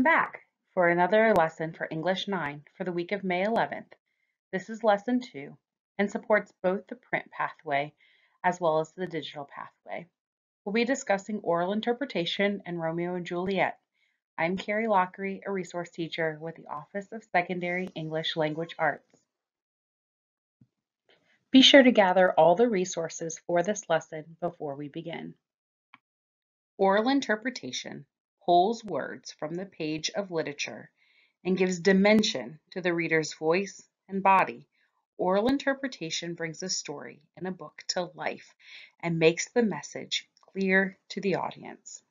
Welcome back for another lesson for English 9 for the week of May 11th. This is lesson 2 and supports both the print pathway as well as the digital pathway. We'll be discussing oral interpretation and Romeo and Juliet. I'm Carrie Lockery, a resource teacher with the Office of Secondary English Language Arts. Be sure to gather all the resources for this lesson before we begin. Oral interpretation pulls words from the page of literature and gives dimension to the reader's voice and body. Oral interpretation brings a story in a book to life and makes the message clear to the audience.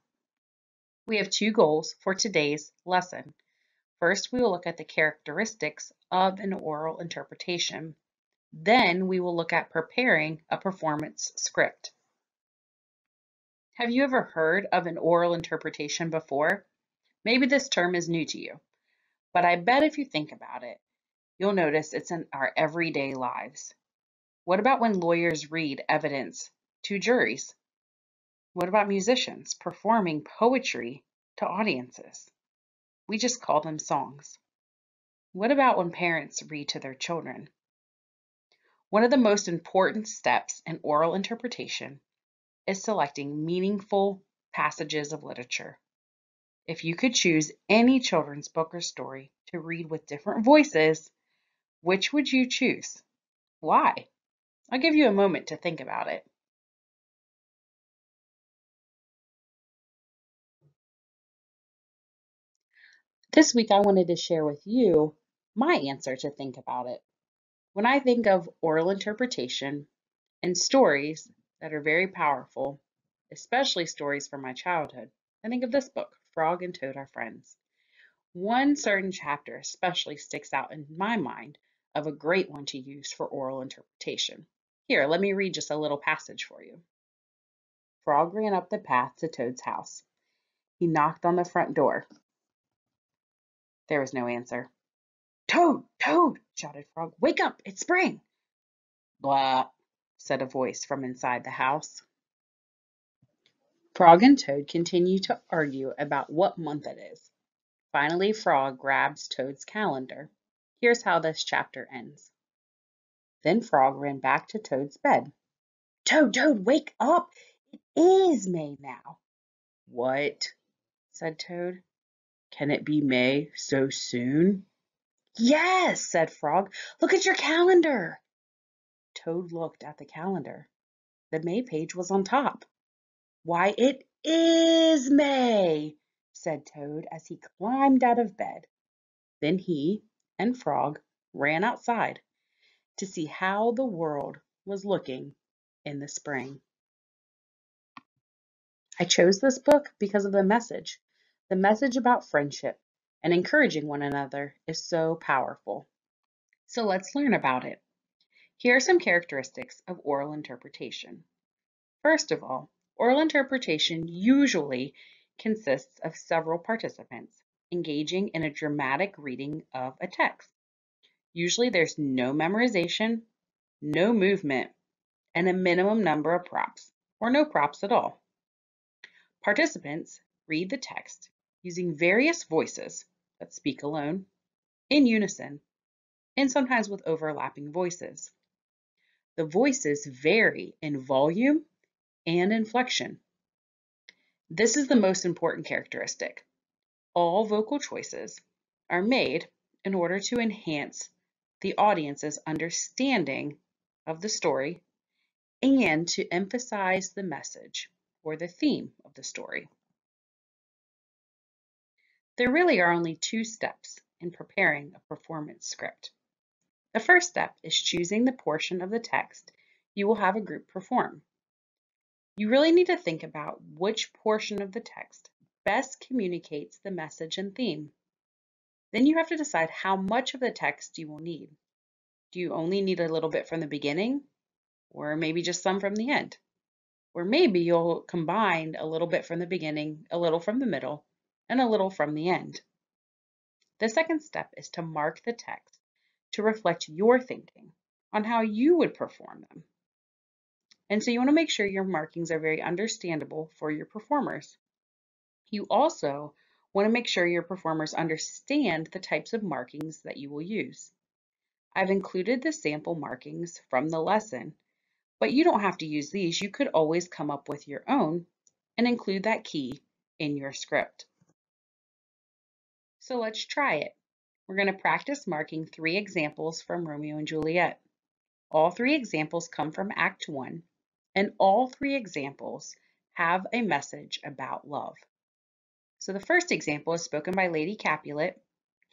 We have two goals for today's lesson. First, we will look at the characteristics of an oral interpretation. Then we will look at preparing a performance script. Have you ever heard of an oral interpretation before? Maybe this term is new to you, but I bet if you think about it, you'll notice it's in our everyday lives. What about when lawyers read evidence to juries? What about musicians performing poetry to audiences? We just call them songs. What about when parents read to their children? One of the most important steps in oral interpretation is selecting meaningful passages of literature. If you could choose any children's book or story to read with different voices, which would you choose? Why? I'll give you a moment to think about it. This week I wanted to share with you my answer to think about it. When I think of oral interpretation and stories, that are very powerful, especially stories from my childhood. I think of this book, Frog and Toad Are Friends. One certain chapter especially sticks out in my mind of a great one to use for oral interpretation. Here, let me read just a little passage for you. Frog ran up the path to Toad's house. He knocked on the front door. There was no answer. Toad, Toad, shouted Frog, wake up, it's spring. Blah, said a voice from inside the house. Frog and Toad continue to argue about what month it is. Finally, Frog grabs Toad's calendar. Here's how this chapter ends. Then Frog ran back to Toad's bed. Toad, Toad, wake up! It is May now. What? said Toad. Can it be May so soon? Yes, said Frog. Look at your calendar. Toad looked at the calendar. The May page was on top. Why, it is May, said Toad as he climbed out of bed. Then he and Frog ran outside to see how the world was looking in the spring. I chose this book because of the message. The message about friendship and encouraging one another is so powerful. So let's learn about it. Here are some characteristics of oral interpretation. First of all, oral interpretation usually consists of several participants engaging in a dramatic reading of a text. Usually there's no memorization, no movement, and a minimum number of props, or no props at all. Participants read the text using various voices that speak alone, in unison, and sometimes with overlapping voices. The voices vary in volume and inflection. This is the most important characteristic. All vocal choices are made in order to enhance the audience's understanding of the story and to emphasize the message or the theme of the story. There really are only two steps in preparing a performance script. The first step is choosing the portion of the text you will have a group perform. You really need to think about which portion of the text best communicates the message and theme. Then you have to decide how much of the text you will need. Do you only need a little bit from the beginning? Or maybe just some from the end? Or maybe you'll combine a little bit from the beginning, a little from the middle, and a little from the end. The second step is to mark the text to reflect your thinking on how you would perform them. And so you want to make sure your markings are very understandable for your performers. You also Want to make sure your performers understand the types of markings that you will use. I've included the sample markings from the lesson, but you don't have to use these. You could always come up with your own and include that key in your script. So let's try it. We're going to practice marking three examples from Romeo and Juliet. All three examples come from Act 1, and all three examples have a message about love. So the first example is spoken by Lady Capulet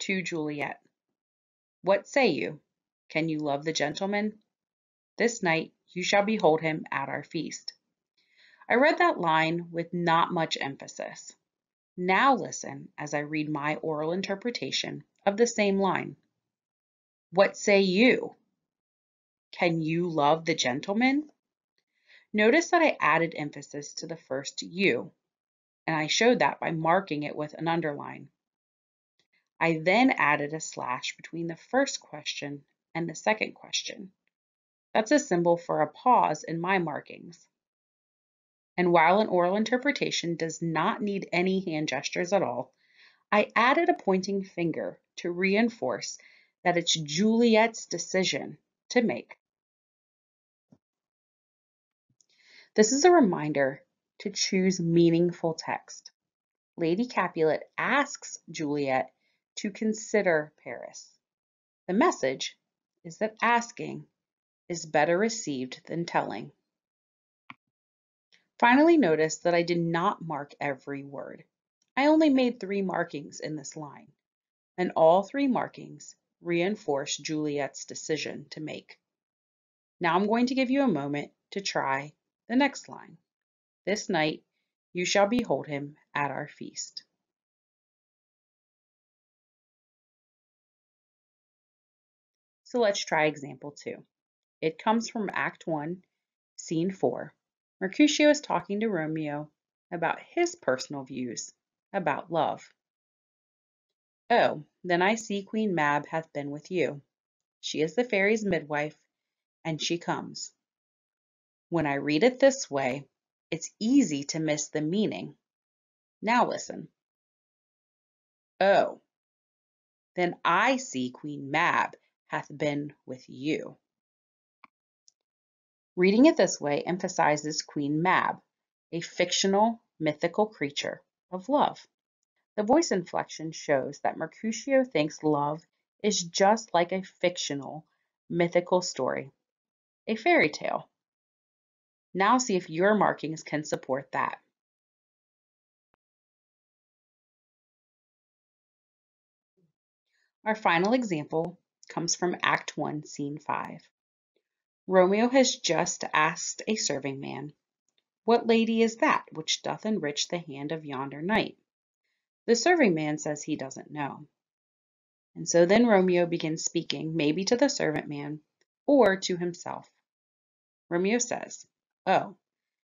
to Juliet. What say you? Can you love the gentleman? This night you shall behold him at our feast. I read that line with not much emphasis. Now listen as I read my oral interpretation of the same line. What say you? Can you love the gentleman? Notice that I added emphasis to the first you, and I showed that by marking it with an underline. I then added a slash between the first question and the second question. That's a symbol for a pause in my markings. And while an oral interpretation does not need any hand gestures at all, I added a pointing finger to reinforce that it's Juliet's decision to make. This is a reminder to choose meaningful text. Lady Capulet asks Juliet to consider Paris. The message is that asking is better received than telling. Finally, notice that I did not mark every word. I only made three markings in this line, and all three markings reinforce Juliet's decision to make. Now I'm going to give you a moment to try the next line. This night you shall behold him at our feast. So let's try example two. It comes from Act 1, Scene 4. Mercutio is talking to Romeo about his personal views about love. Oh, then I see Queen Mab hath been with you. She is the fairy's midwife, and she comes. When I read it this way, it's easy to miss the meaning. Now listen. Oh, then I see Queen Mab hath been with you. Reading it this way emphasizes Queen Mab, a fictional, mythical creature of love. The voice inflection shows that Mercutio thinks love is just like a fictional, mythical story, a fairy tale. Now see if your markings can support that. Our final example comes from Act 1, Scene 5. Romeo has just asked a serving man, What lady is that which doth enrich the hand of yonder knight? The serving man says he doesn't know. And so then Romeo begins speaking, maybe to the servant man or to himself. Romeo says, Oh,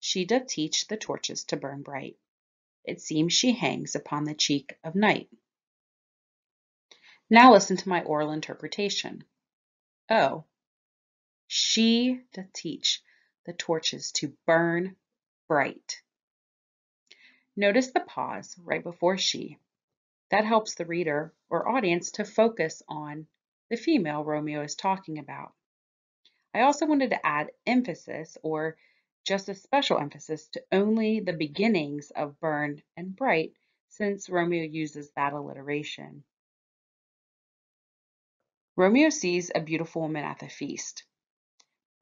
she doth teach the torches to burn bright. It seems she hangs upon the cheek of night. Now listen to my oral interpretation. Oh, she doth teach the torches to burn bright. Notice the pause right before she. That helps the reader or audience to focus on the female Romeo is talking about. I also wanted to add emphasis or just a special emphasis to only the beginnings of burn and bright since Romeo uses that alliteration. Romeo sees a beautiful woman at the feast.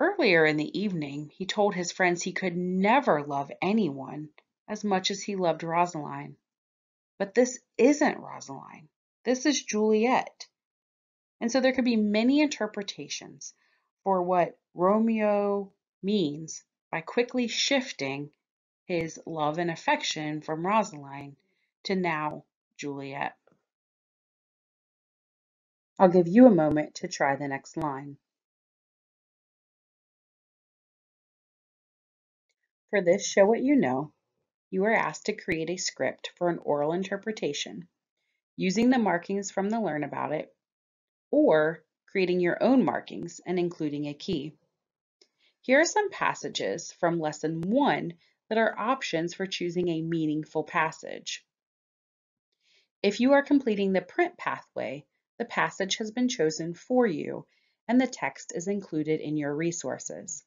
Earlier in the evening, he told his friends he could never love anyone as much as he loved Rosaline. But this isn't Rosaline. This is Juliet. And so there could be many interpretations for what Romeo means by quickly shifting his love and affection from Rosaline to now Juliet. I'll give you a moment to try the next line. For this Show What You Know, you are asked to create a script for an oral interpretation using the markings from the Learn About It or creating your own markings and including a key. Here are some passages from Lesson 1 that are options for choosing a meaningful passage. If you are completing the print pathway, the passage has been chosen for you and the text is included in your resources.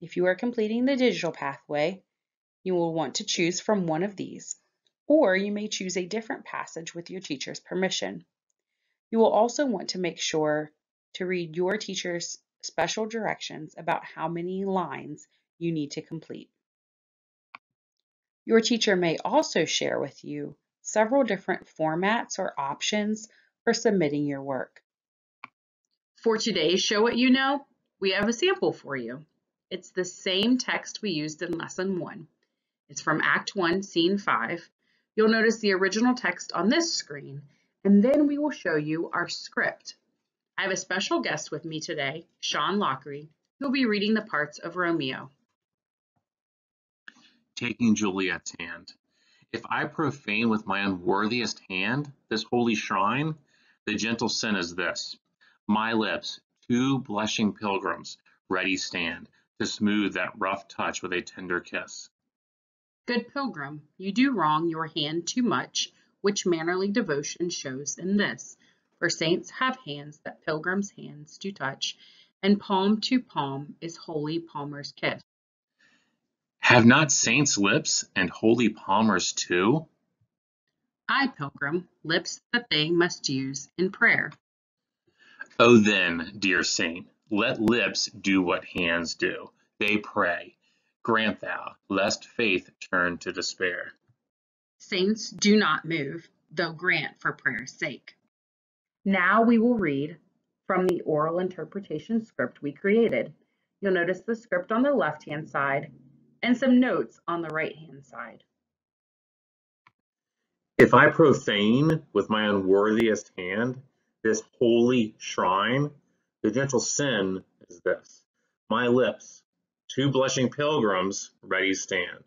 If you are completing the digital pathway, you will want to choose from one of these, or you may choose a different passage with your teacher's permission. You will also want to make sure to read your teacher's special directions about how many lines you need to complete. Your teacher may also share with you several different formats or options for submitting your work. For today's Show What You Know, we have a sample for you. It's the same text we used in Lesson 1. It's from Act 1, Scene 5. You'll notice the original text on this screen, and then we will show you our script. I have a special guest with me today, Sean Lockery, who'll be reading the parts of Romeo. Taking Juliet's hand. If I profane with my unworthiest hand this holy shrine, the gentle sin is this. My lips, two blushing pilgrims, ready stand to smooth that rough touch with a tender kiss. Good pilgrim, you do wrong your hand too much, which mannerly devotion shows in this. For saints have hands that pilgrims' hands do touch, and palm to palm is holy palmer's kiss. Have not saints lips, and holy palmers too? I, pilgrim, lips that they must use in prayer. Oh then, dear saint, let lips do what hands do. They pray. Grant thou, lest faith turn to despair. Saints do not move, though grant for prayer's sake. Now we will read from the oral interpretation script we created. You'll notice the script on the left-hand side and some notes on the right-hand side. If I profane with my unworthiest hand this holy shrine, the gentle sin is this. My lips, two blushing pilgrims, ready stand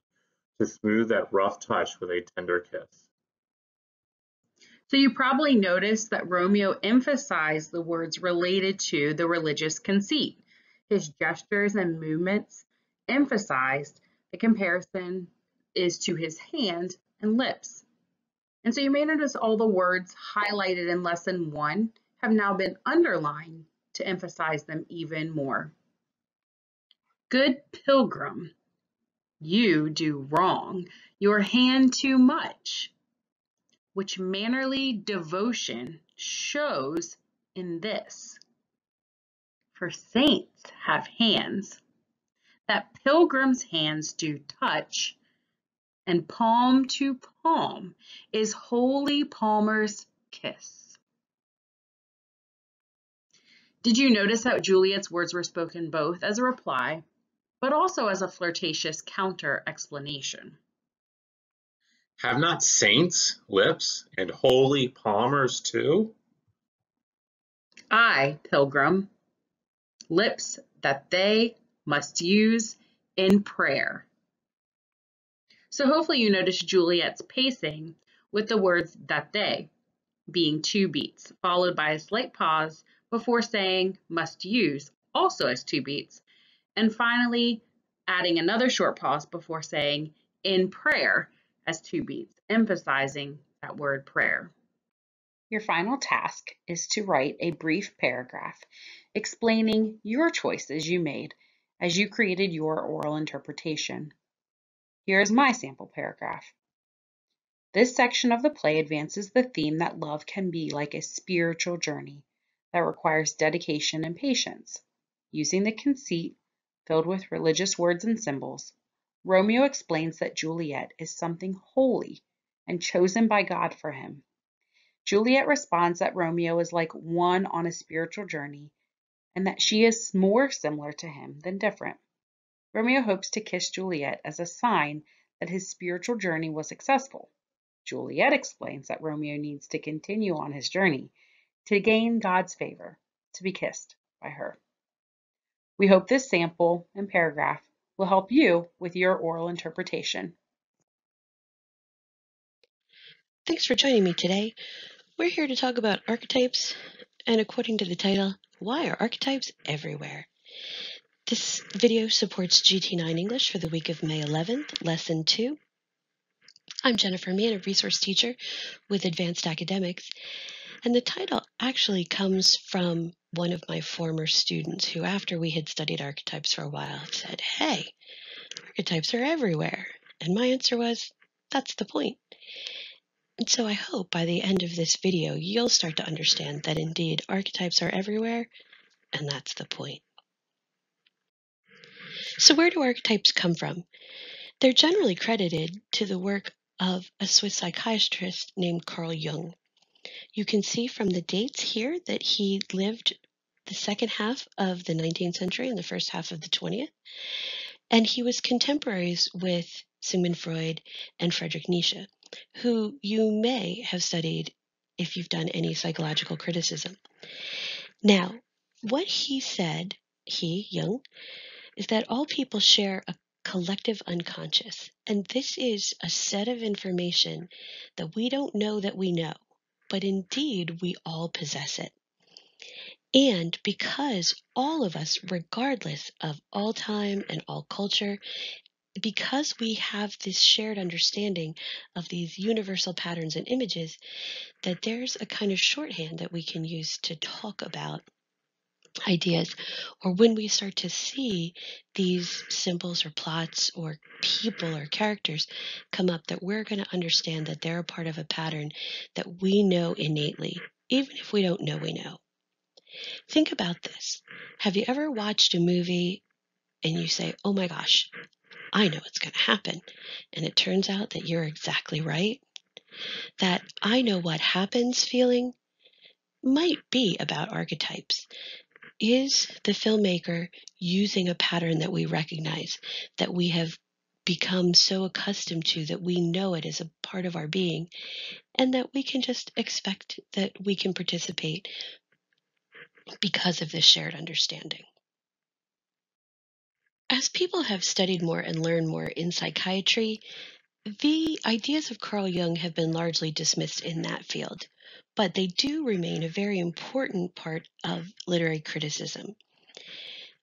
to smooth that rough touch with a tender kiss. So you probably noticed that Romeo emphasized the words related to the religious conceit. His gestures and movements emphasized the comparison is to his hand and lips. And so you may notice all the words highlighted in lesson one have now been underlined to emphasize them even more. Good pilgrim, you do wrong, your hand too much which mannerly devotion shows in this. For saints have hands that pilgrims' hands do touch, and palm to palm is holy palmer's kiss. Did you notice how Juliet's words were spoken both as a reply, but also as a flirtatious counter explanation? Have not saints lips, and holy palmers too? I, pilgrim, lips that they must use in prayer. So hopefully you notice Juliet's pacing with the words that they being two beats, followed by a slight pause before saying must use also as two beats, and finally adding another short pause before saying in prayer as two beats, emphasizing that word prayer. Your final task is to write a brief paragraph explaining your choices you made as you created your oral interpretation. Here is my sample paragraph. This section of the play advances the theme that love can be like a spiritual journey that requires dedication and patience. Using the conceit filled with religious words and symbols, Romeo explains that Juliet is something holy and chosen by God for him. Juliet responds that Romeo is like one on a spiritual journey and that she is more similar to him than different. Romeo hopes to kiss Juliet as a sign that his spiritual journey was successful. Juliet explains that Romeo needs to continue on his journey to gain God's favor, to be kissed by her. We hope this sample and paragraph will help you with your oral interpretation. Thanks for joining me today. We're here to talk about archetypes, and according to the title, why are archetypes everywhere? This video supports GT9 English for the week of May 11th, Lesson 2. I'm Jennifer Mann, a resource teacher with Advanced Academics, and the title actually comes from one of my former students who, after we had studied archetypes for a while, said, Hey, archetypes are everywhere. And my answer was, That's the point. And so I hope by the end of this video, you'll start to understand that indeed archetypes are everywhere, and that's the point. So, where do archetypes come from? They're generally credited to the work of a Swiss psychiatrist named Carl Jung. You can see from the dates here that he lived the second half of the 19th century and the first half of the 20th, and he was contemporaries with Sigmund Freud and Friedrich Nietzsche, who you may have studied if you've done any psychological criticism. Now, what he said, he, Jung, is that all people share a collective unconscious. And this is a set of information that we don't know that we know, but indeed we all possess it. And because all of us, regardless of all time and all culture, because we have this shared understanding of these universal patterns and images, that there's a kind of shorthand that we can use to talk about ideas, or when we start to see these symbols or plots or people or characters come up, that we're going to understand that they're a part of a pattern that we know innately, even if we don't know we know. Think about this. Have you ever watched a movie and you say, oh my gosh, I know what's going to happen? And it turns out that you're exactly right? That I know what happens feeling might be about archetypes. Is the filmmaker using a pattern that we recognize, that we have become so accustomed to that we know it as a part of our being, and that we can just expect that we can participate because of this shared understanding? As people have studied more and learned more in psychiatry, the ideas of Carl Jung have been largely dismissed in that field but they do remain a very important part of literary criticism.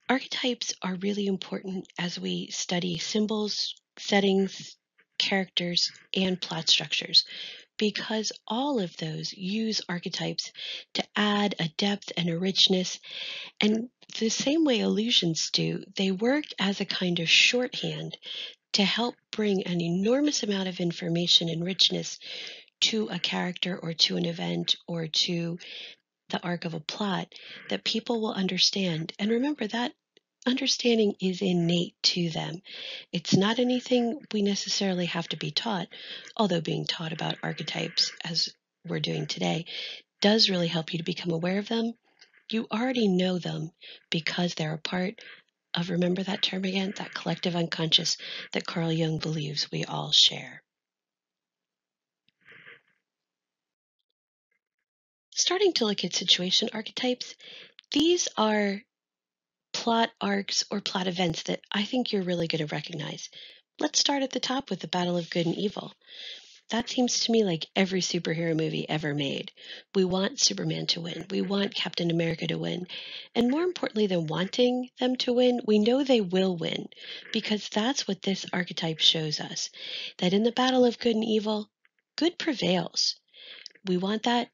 Archetypes are really important as we study symbols, settings, characters, and plot structures because all of those use archetypes to add a depth and a richness. And the same way illusions do, they work as a kind of shorthand to help bring an enormous amount of information and richness to a character or to an event or to the arc of a plot that people will understand. And remember that understanding is innate to them. It's not anything we necessarily have to be taught, although being taught about archetypes, as we're doing today, does really help you to become aware of them. You already know them because they're a part of, remember that term again, that collective unconscious that Carl Jung believes we all share. Starting to look at situation archetypes, these are plot arcs or plot events that I think you're really going to recognize. Let's start at the top with the Battle of Good and Evil. That seems to me like every superhero movie ever made. We want Superman to win. We want Captain America to win. And more importantly than wanting them to win, we know they will win because that's what this archetype shows us that in the battle of good and evil, good prevails. We want that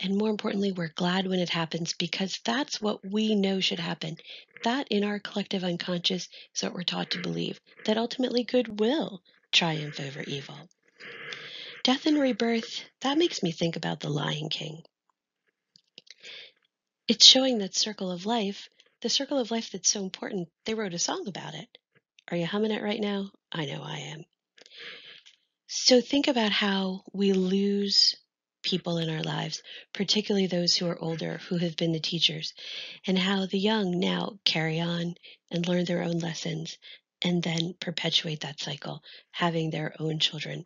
and more importantly, we're glad when it happens because that's what we know should happen. That in our collective unconscious is what we're taught to believe that ultimately good will triumph over evil. Death and rebirth, that makes me think about the Lion King. It's showing that circle of life, the circle of life that's so important, they wrote a song about it. Are you humming it right now? I know I am. So think about how we lose people in our lives, particularly those who are older, who have been the teachers, and how the young now carry on and learn their own lessons and then perpetuate that cycle, having their own children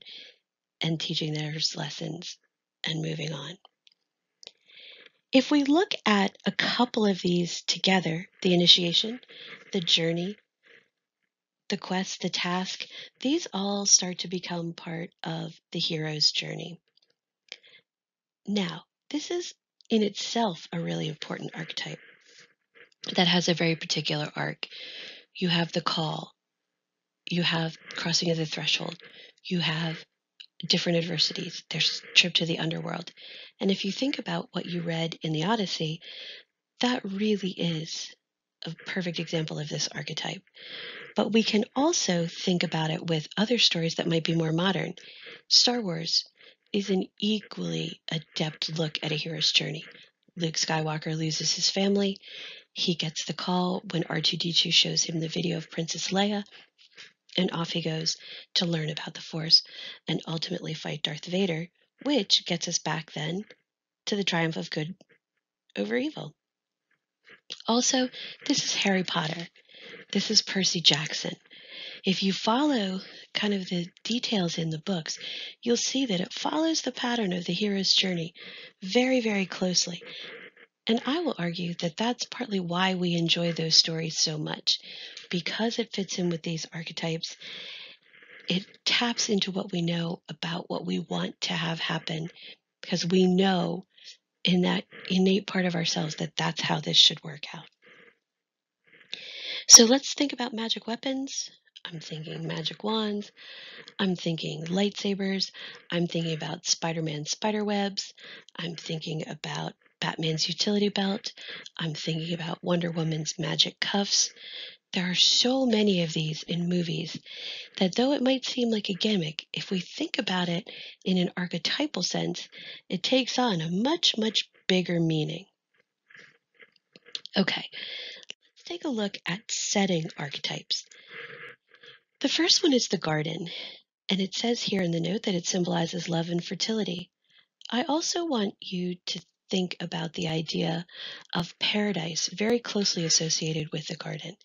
and teaching their lessons and moving on. If we look at a couple of these together, the initiation, the journey, the quest, the task, these all start to become part of the hero's journey. Now, this is in itself a really important archetype that has a very particular arc. You have the call, you have crossing of the threshold, you have different adversities, their trip to the underworld. And if you think about what you read in the Odyssey, that really is a perfect example of this archetype. But we can also think about it with other stories that might be more modern. Star Wars is an equally adept look at a hero's journey. Luke Skywalker loses his family. He gets the call when R2D2 shows him the video of Princess Leia, and off he goes to learn about the Force and ultimately fight Darth Vader, which gets us back then to the triumph of good over evil. Also, this is Harry Potter. This is Percy Jackson. If you follow kind of the details in the books, you'll see that it follows the pattern of the hero's journey very, very closely. And I will argue that that's partly why we enjoy those stories so much. Because it fits in with these archetypes, it taps into what we know about what we want to have happen because we know in that innate part of ourselves that that's how this should work out. So let's think about magic weapons. I'm thinking magic wands. I'm thinking lightsabers. I'm thinking about Spider Man spider webs. I'm thinking about Batman's utility belt. I'm thinking about Wonder Woman's magic cuffs. There are so many of these in movies that though it might seem like a gimmick, if we think about it in an archetypal sense, it takes on a much, much bigger meaning. Okay, let's take a look at setting archetypes. The first one is the garden, and it says here in the note that it symbolizes love and fertility. I also want you to think about the idea of paradise very closely associated with the garden.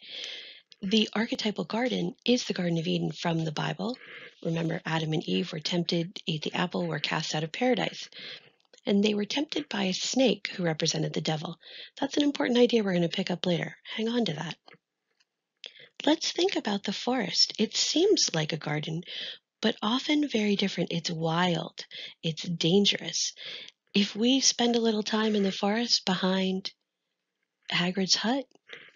The archetypal garden is the Garden of Eden from the Bible. Remember, Adam and Eve were tempted, ate the apple, were cast out of paradise. And they were tempted by a snake who represented the devil. That's an important idea we're going to pick up later. Hang on to that. Let's think about the forest. It seems like a garden, but often very different. It's wild, it's dangerous. If we spend a little time in the forest behind Hagrid's hut,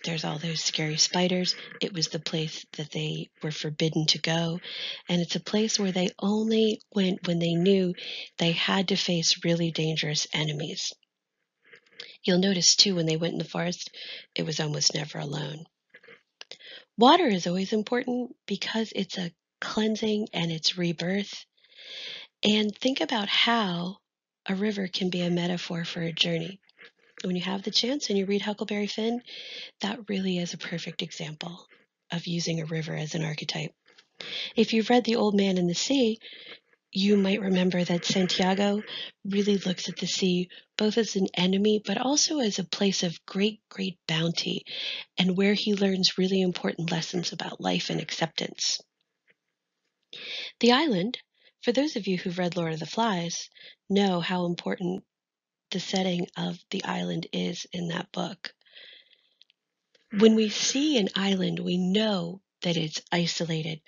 there's all those scary spiders. It was the place that they were forbidden to go. And it's a place where they only went when they knew they had to face really dangerous enemies. You'll notice too, when they went in the forest, it was almost never alone. Water is always important because it's a cleansing and it's rebirth. And think about how a river can be a metaphor for a journey when you have the chance and you read Huckleberry Finn, that really is a perfect example of using a river as an archetype. If you've read The Old Man and the Sea, you might remember that Santiago really looks at the sea both as an enemy, but also as a place of great, great bounty and where he learns really important lessons about life and acceptance. The island, for those of you who've read Lord of the Flies, know how important the setting of the island is in that book. When we see an island, we know that it's isolated.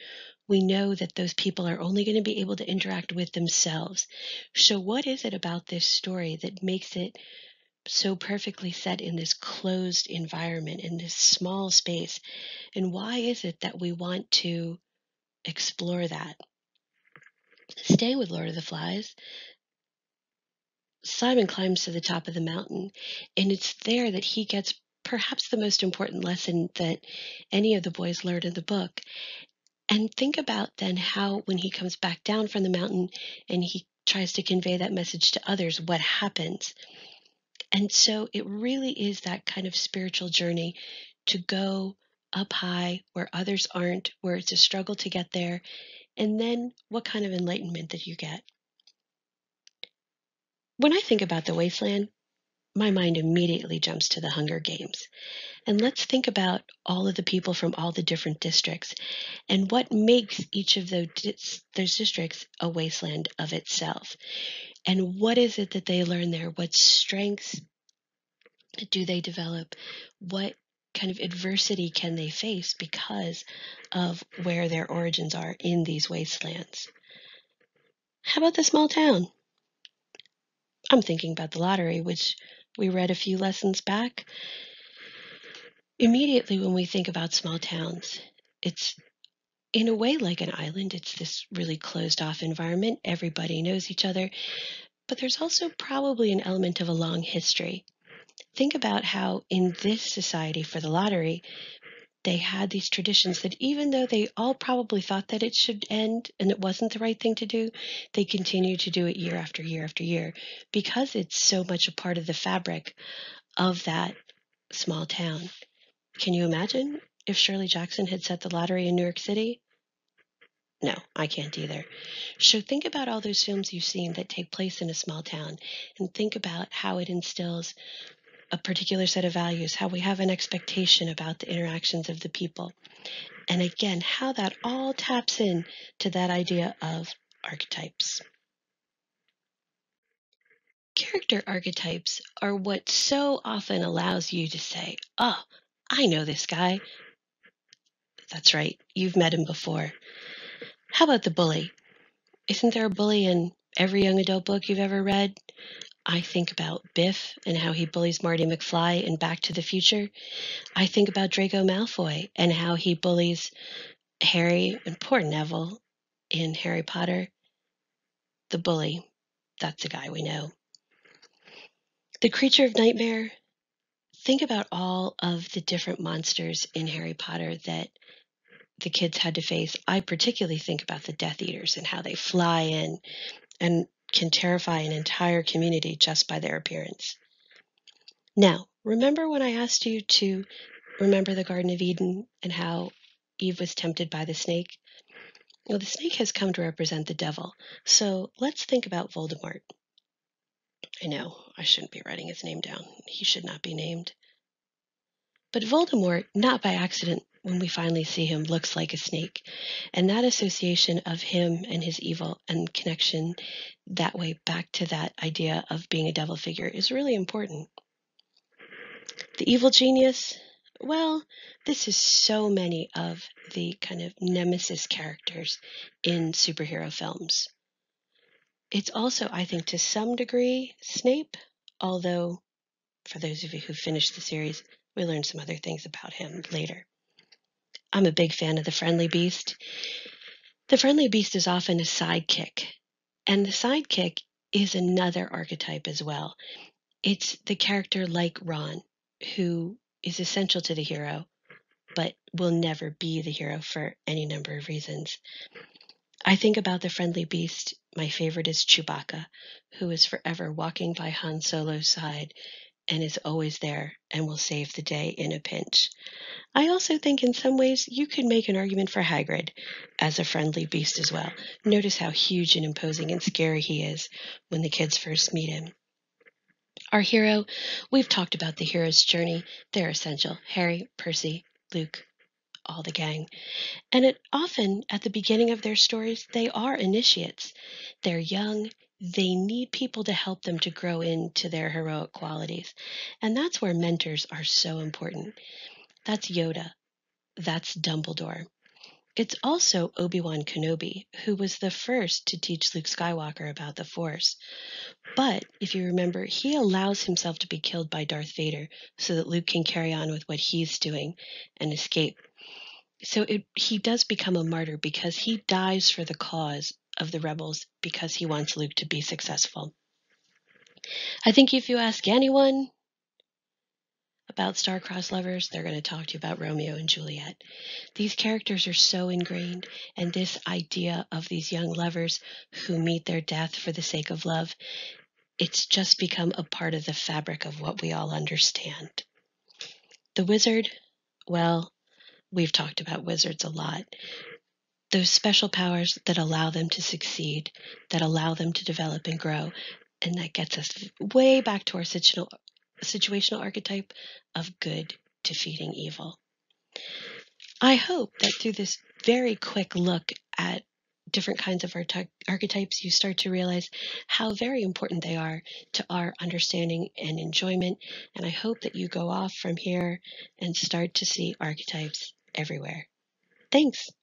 We know that those people are only going to be able to interact with themselves. So, what is it about this story that makes it so perfectly set in this closed environment, in this small space? And why is it that we want to explore that? Staying with Lord of the Flies, Simon climbs to the top of the mountain, and it's there that he gets perhaps the most important lesson that any of the boys learn in the book. And think about then how, when he comes back down from the mountain and he tries to convey that message to others, what happens. And so it really is that kind of spiritual journey to go up high where others aren't, where it's a struggle to get there, and then what kind of enlightenment that you get. When I think about the wasteland, my mind immediately jumps to the Hunger Games. And let's think about all of the people from all the different districts and what makes each of those, those districts a wasteland of itself. And what is it that they learn there? What strengths do they develop? What kind of adversity can they face because of where their origins are in these wastelands? How about the small town? I'm thinking about the lottery, which we read a few lessons back. Immediately, when we think about small towns, it's in a way like an island. It's this really closed off environment. Everybody knows each other, but there's also probably an element of a long history. Think about how in this society for the lottery, they had these traditions that even though they all probably thought that it should end and it wasn't the right thing to do, they continue to do it year after year after year because it's so much a part of the fabric of that small town. Can you imagine if Shirley Jackson had set the lottery in New York City? No, I can't either. So think about all those films you've seen that take place in a small town and think about how it instills a particular set of values, how we have an expectation about the interactions of the people. And again, how that all taps in to that idea of archetypes. Character archetypes are what so often allows you to say, Oh, I know this guy. That's right, you've met him before. How about the bully? Isn't there a bully in every young adult book you've ever read? I think about Biff and how he bullies Marty McFly in Back to the Future. I think about Draco Malfoy and how he bullies Harry and poor Neville in Harry Potter. The bully, that's a guy we know. The creature of nightmare, think about all of the different monsters in Harry Potter that the kids had to face. I particularly think about the Death Eaters and how they fly in and can terrify an entire community just by their appearance. Now, remember when I asked you to remember the Garden of Eden and how Eve was tempted by the snake? Well, the snake has come to represent the devil. So let's think about Voldemort. I know, I shouldn't be writing his name down. He should not be named. But Voldemort, not by accident, when we finally see him, looks like a snake. And that association of him and his evil and connection that way back to that idea of being a devil figure is really important. The evil genius, well, this is so many of the kind of nemesis characters in superhero films. It's also, I think, to some degree, Snape, although for those of you who finished the series, we learned some other things about him later. I'm a big fan of the friendly beast. The friendly beast is often a sidekick, and the sidekick is another archetype as well. It's the character like Ron, who is essential to the hero, but will never be the hero for any number of reasons. I think about the friendly beast. My favorite is Chewbacca, who is forever walking by Han Solo's side and is always there and will save the day in a pinch. I also think in some ways you could make an argument for Hagrid as a friendly beast as well. Notice how huge and imposing and scary he is when the kids first meet him. Our hero, we've talked about the hero's journey. They're essential. Harry, Percy, Luke, all the gang. And it often at the beginning of their stories, they are initiates. They're young, they need people to help them to grow into their heroic qualities. And that's where mentors are so important. That's Yoda. That's Dumbledore. It's also Obi Wan Kenobi, who was the first to teach Luke Skywalker about the Force. But if you remember, he allows himself to be killed by Darth Vader so that Luke can carry on with what he's doing and escape. So it, he does become a martyr because he dies for the cause of the rebels because he wants Luke to be successful. I think if you ask anyone about star-crossed lovers, they're going to talk to you about Romeo and Juliet. These characters are so ingrained, and this idea of these young lovers who meet their death for the sake of love, it's just become a part of the fabric of what we all understand. The wizard, well, we've talked about wizards a lot those special powers that allow them to succeed, that allow them to develop and grow. And that gets us way back to our situational, situational archetype of good defeating evil. I hope that through this very quick look at different kinds of archetypes, you start to realize how very important they are to our understanding and enjoyment. And I hope that you go off from here and start to see archetypes everywhere. Thanks.